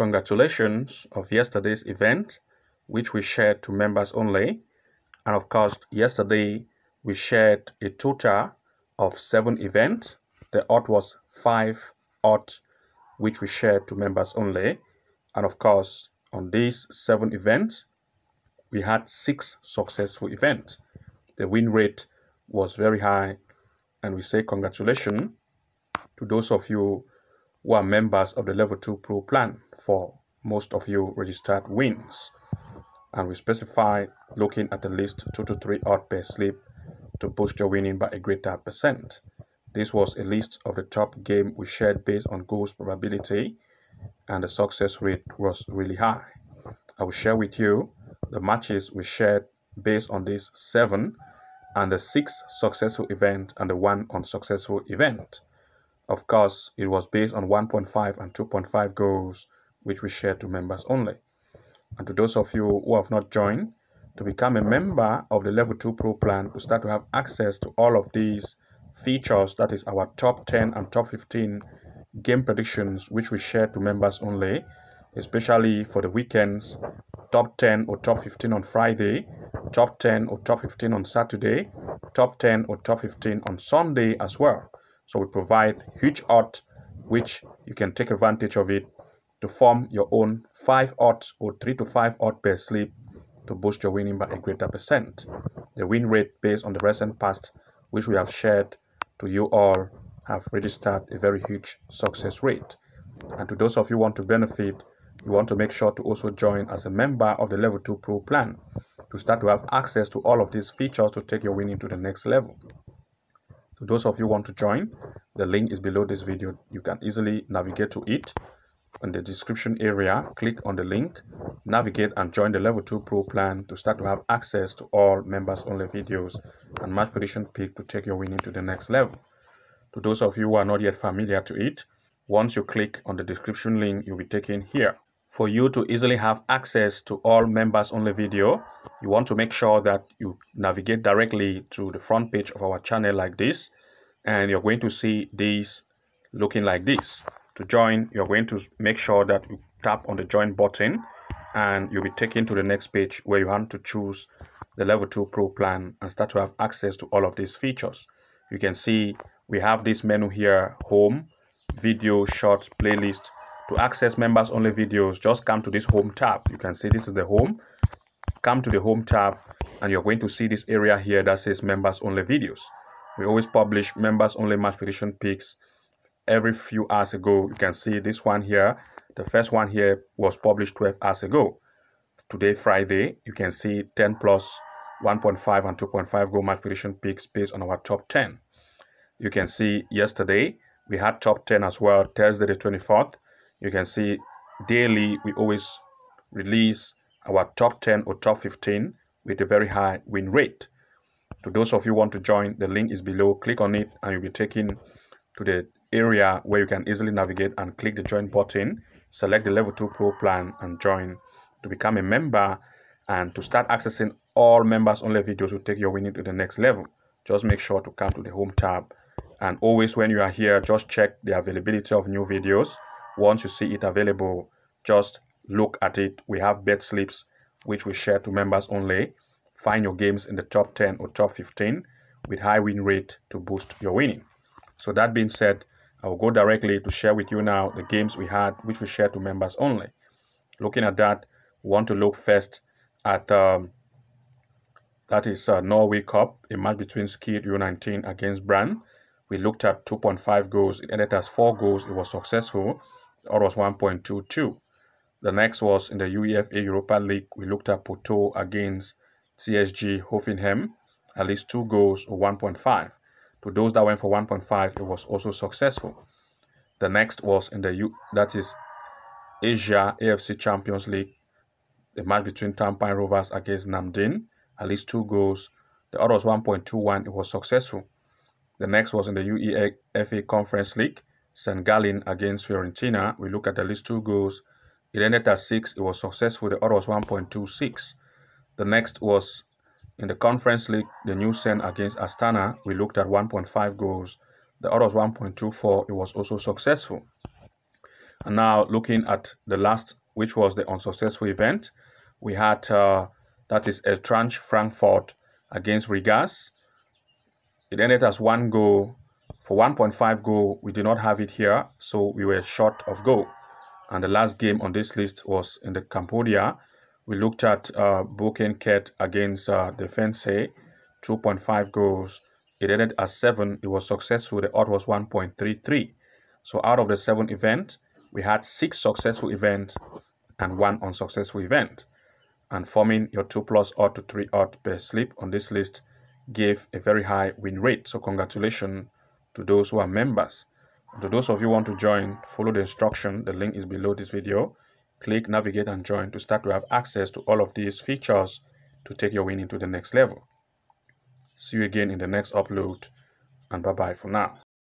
congratulations of yesterday's event, which we shared to members only. And of course, yesterday we shared a total of seven events. The odd was five odd, which we shared to members only. And of course, on these seven events, we had six successful events. The win rate was very high, and we say congratulations to those of you who are members of the Level 2 Pro plan for most of you registered wins. And we specify looking at the list 2 to 3 odd per slip to boost your winning by a greater percent. This was a list of the top game we shared based on goals probability and the success rate was really high. I will share with you the matches we shared based on these seven and the six successful event and the one unsuccessful event. Of course, it was based on 1.5 and 2.5 goals, which we shared to members only. And to those of you who have not joined, to become a member of the Level 2 Pro plan, to start to have access to all of these features, that is our top 10 and top 15 game predictions, which we share to members only, especially for the weekends, top 10 or top 15 on Friday, top 10 or top 15 on Saturday, top 10 or top 15 on Sunday as well. So we provide huge odds which you can take advantage of it to form your own 5 odds or 3 to 5 odds per slip to boost your winning by a greater percent. The win rate based on the recent past which we have shared to you all have registered a very huge success rate. And to those of you who want to benefit, you want to make sure to also join as a member of the Level 2 Pro plan to start to have access to all of these features to take your winning to the next level. So those of you want to join, the link is below this video. You can easily navigate to it in the description area. Click on the link, navigate and join the level 2 pro plan to start to have access to all members only videos and match prediction pick to take your winning to the next level. To those of you who are not yet familiar to it, once you click on the description link, you'll be taken here for you to easily have access to all members only video. You want to make sure that you navigate directly to the front page of our channel like this and you're going to see this looking like this. To join you're going to make sure that you tap on the join button and you'll be taken to the next page where you want to choose the level 2 pro plan and start to have access to all of these features. You can see we have this menu here home video shorts playlist to access members only videos, just come to this home tab. You can see this is the home. Come to the home tab and you're going to see this area here that says members only videos. We always publish members only match prediction picks every few hours ago. You can see this one here. The first one here was published 12 hours ago. Today, Friday, you can see 10 plus 1.5 and 2.5 goal match prediction picks based on our top 10. You can see yesterday we had top 10 as well, Thursday the 24th you can see daily we always release our top 10 or top 15 with a very high win rate. To those of you want to join the link is below. Click on it and you'll be taken to the area where you can easily navigate and click the join button. Select the level 2 pro plan and join. To become a member and to start accessing all members only videos will take your winning to the next level. Just make sure to come to the home tab. And always when you are here just check the availability of new videos once you see it available, just look at it. We have bet slips, which we share to members only. Find your games in the top 10 or top 15 with high win rate to boost your winning. So that being said, I will go directly to share with you now the games we had, which we share to members only. Looking at that, we want to look first at um, that is uh, Norway Cup, a match between Skeid U19 against Brann. We looked at 2.5 goals. It ended as 4 goals. It was successful or was 1.22. The next was in the UEFA Europa League. We looked at Porto against TSG Hoffenheim, at least two goals or 1.5. To those that went for 1.5, it was also successful. The next was in the U that is Asia AFC Champions League, the match between Tampine Rovers against Nam Dinh, at least two goals. The other was 1.21. It was successful. The next was in the UEFA Conference League. St. Gallen against Fiorentina. We look at the least two goals. It ended at 6. It was successful. The other was 1.26. The next was in the Conference League, the New Saints against Astana. We looked at 1.5 goals. The other was 1.24. It was also successful. And now looking at the last, which was the unsuccessful event, we had uh, that is Eintracht Frankfurt against Rigas. It ended as one goal. For 1.5 goal, we did not have it here, so we were short of goal. And the last game on this list was in the Cambodia. We looked at uh, Boeung Ket against uh, Defense, 2.5 goals. It ended as 7. It was successful. The odd was 1.33. So out of the seven events, we had six successful events and one unsuccessful event. And forming your 2 plus odd to 3 odd per slip on this list gave a very high win rate. So congratulations to those who are members. And to those of you who want to join, follow the instruction. The link is below this video. Click, navigate and join to start to have access to all of these features to take your winning to the next level. See you again in the next upload and bye bye for now.